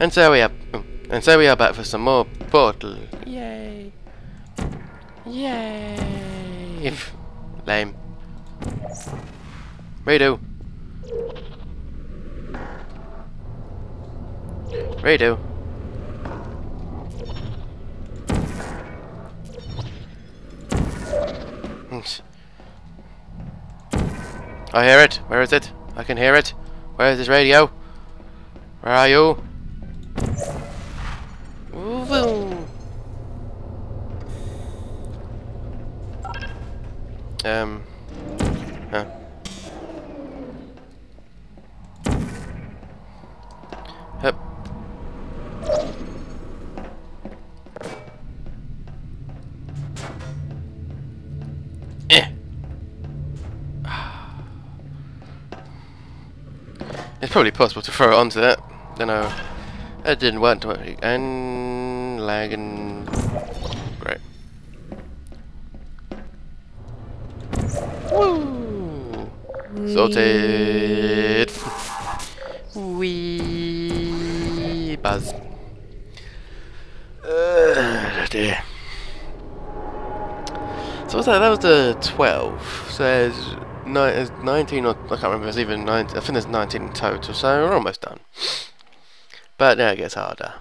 And so we are, and so we are back for some more Portal. Yay! Yay! Lame. Redo. Redo. I hear it. Where is it? I can hear it. Where is this radio? Where are you? Um. Huh. Yep. Eh. It's probably possible to throw it onto that. Don't know. It didn't. And lag and great. Woo! Sorted. Wee buzz. Uh, dear. So what's that? That was the 12. So there's, ni there's 19 or I can't remember. There's even 19. I think there's 19 in total. So we're almost done. But now it gets harder.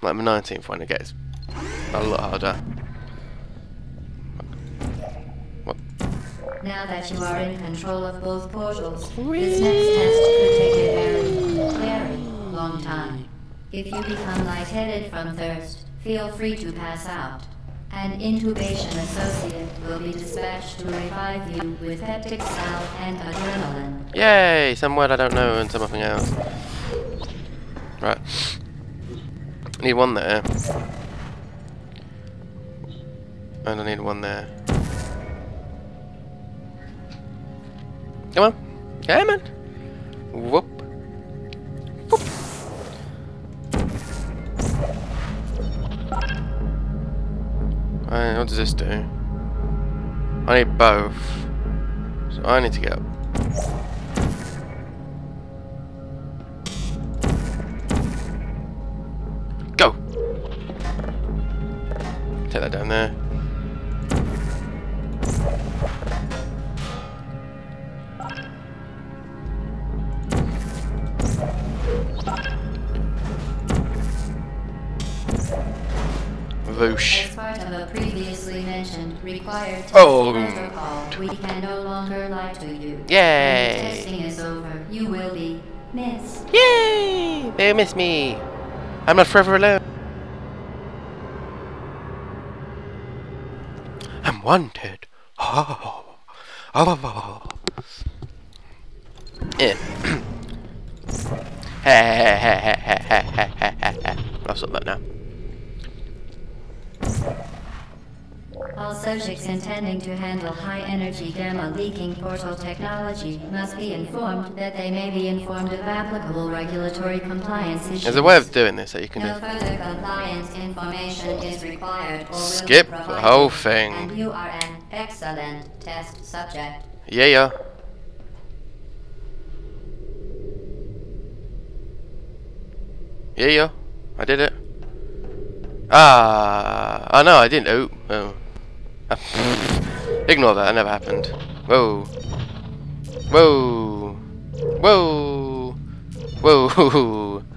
Like the 19th one, it gets a lot harder. What? Now that you are in control of both portals, this next test could take a very, very long time. If you become lightheaded from thirst, feel free to pass out. An intubation associate will be dispatched to revive you with peptic salve and adrenaline. Yay! Some word I don't know and something else. Right. Need one there. And I need one there. Come on. Come on. Whoop. Whoop. What does this do? I need both. So I need to get up. Take that down there. Voosh. As part of a previously mentioned required test Oh. protocol, we can no longer lie to you. Yay! the testing is over, you will be missed. Yay! They miss me. I'm not forever alone. Wanted. Oh. Oh. Yeah. I'll stop that now. All subjects intending to handle high-energy gamma leaking portal technology must be informed that they may be informed of applicable regulatory compliance issues. There's a way of doing this that you can No do. further compliance information is required or will Skip be the whole thing. And you are an excellent test subject. Yeah, yeah. Yeah, yeah. I did it. Ah, oh no, I didn't. Oh, oh. Ignore that. That never happened. Whoa. Whoa. Whoa. Whoa.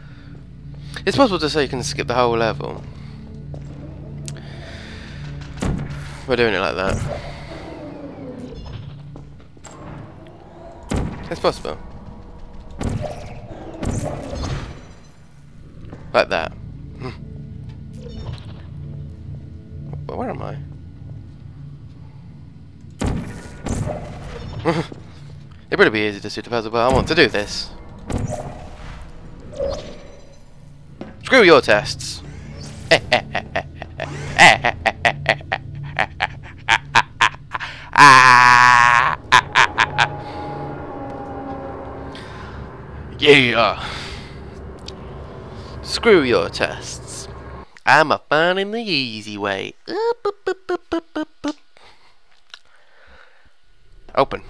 It's possible to say you can skip the whole level. We're doing it like that. It's possible. Like that. Hmm. Where am I? It would be easy to do the puzzle, but I want to do this. Screw your tests. Yeah. Screw your tests. I'm a finding the easy way. Open.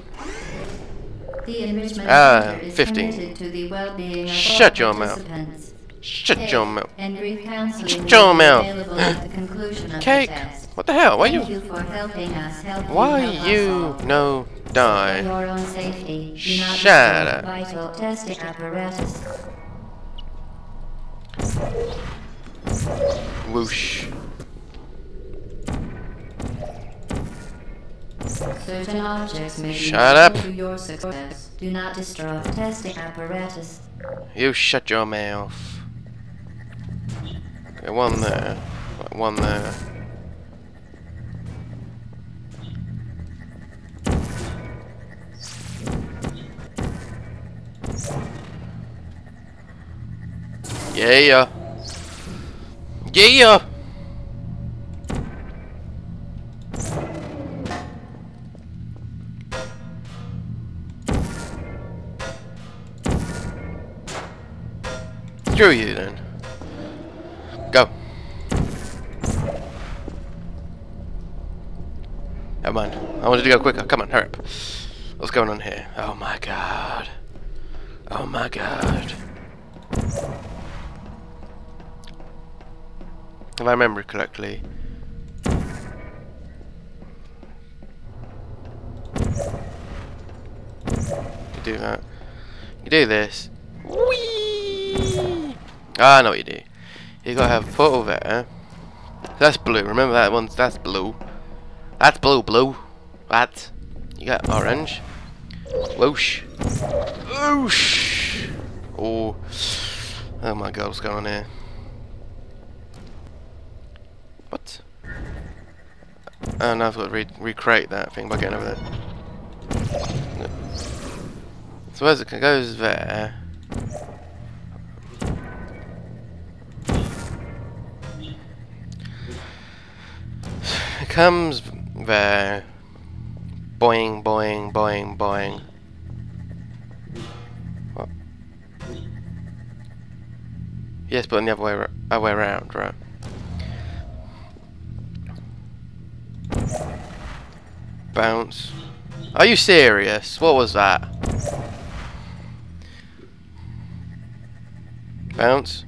The enrichment Ah, center 15. to the well-being Shut your mouth. Shut your mouth. And brief counseling Shut your mouth. available at the conclusion of Cake. What the hell? Why Thank you? you for helping us help Why you you no die? your own safety, do not Shut up. vital testing apparatus. Whoosh. Certain objects may be Shut up. to your success. Do not destroy the testing apparatus. You shut your mouth. Okay, one there. One there. Yeah. Yeah. Screw you then. Go. Come on. I wanted to go quicker. Come on, hurry up. What's going on here? Oh my god. Oh my god. If I remember correctly. You do that. You do this. Ah, I know what you do. You gotta have a portal there. That's blue. Remember that one's that's blue. That's blue, blue. That. You got orange. Whoosh. Whoosh. Oh. Oh my god, what's going on here? What? Oh, now I've got to re recreate that thing by getting over there. So as it goes there. Comes there. Boing, boing, boing, boing. What? Yes, but in the other way, other way around, right? Bounce. Are you serious? What was that? Bounce.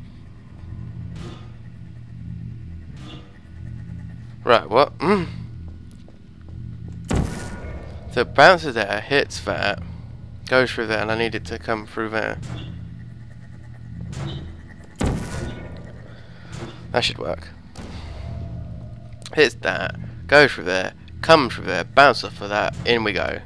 Right, what? Mm. So it bounces there, hits that, goes through there, and I need it to come through there. That should work. Hits that, goes through there, comes through there, bounces off of that, in we go.